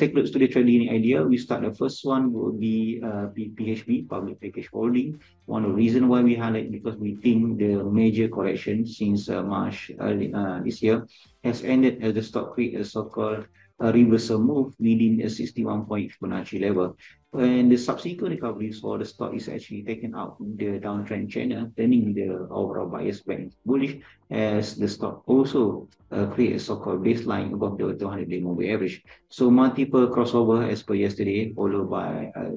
take a look to the trading idea. We start the first one will be uh, PHB, Public Package Holding. One of the reason why we highlight because we think the major correction since uh, March uh, this year has ended as the stock create a so-called a reversal move within a 61 point Fibonacci level. And the subsequent recovery for the stock is actually taken out the downtrend channel, turning the overall bias back bullish as the stock also uh, a so-called baseline above the 200-day moving average. So multiple crossover as per yesterday, followed by uh,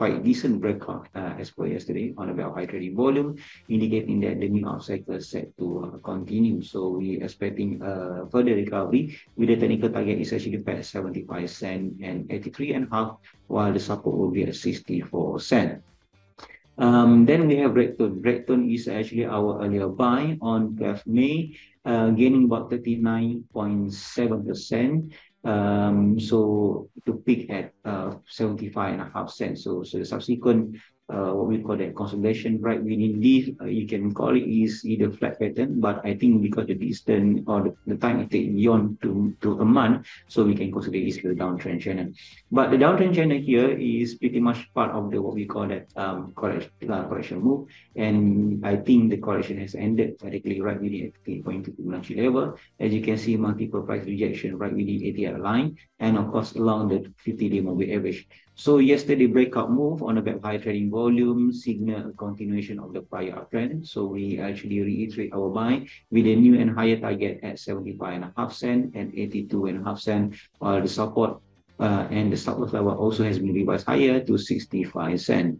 quite decent breakout uh, as per yesterday on a very high trading volume, indicating that the new up cycle is set to uh, continue. So we expecting uh, further recovery with the technical target is actually at 75 cent and 83 and a half, while the support will be at 64 cent. Um, then we have Redtone. Redtone is actually our earlier buy on 12 May, uh, gaining about 39.7% um, so to peak at uh, 75 and a half cents. So, so the subsequent uh, what we call that consolidation right within this uh, you can call it is either flat pattern but i think because the distance or the, the time it takes beyond to to a month so we can consider this the downtrend channel. But the downtrend channel here is pretty much part of the what we call that um correction uh, correction move. And i think the correction has ended practically right? Within 8.2 Fibonacci level. As you can see multiple price rejection right? Within 80 line and of course along the 50 day moving average so yesterday breakout move on a back high trading volume signal a continuation of the prior uptrend. So we actually reiterate our buy with a new and higher target at 75.5 cent and 82.5 cent, while the support uh, and the stop loss level also has been revised higher to 65 cent.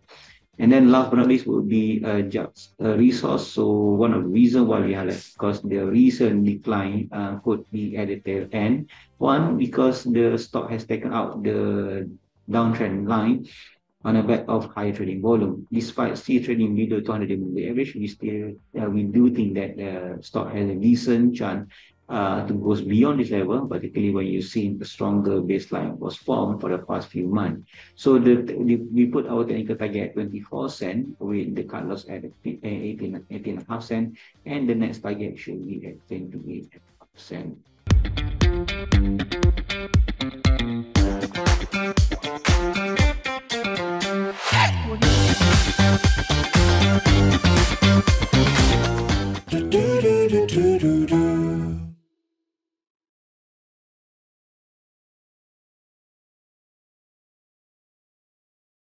And then last but not least will be uh, just a resource. So one of the reasons why we highlight because the recent decline uh, could be at the tail end. One, because the stock has taken out the downtrend line on a back of higher trading volume. Despite still trading below 200 day moving average, we still uh, we do think that the stock has a decent chance uh, goes beyond this level, particularly when you see a stronger baseline was formed for the past few months. So the, the we put our technical target at 24 cent with the cut loss at 18, 18 and a half cent, and the next target should be at 28 cent. do do do do do do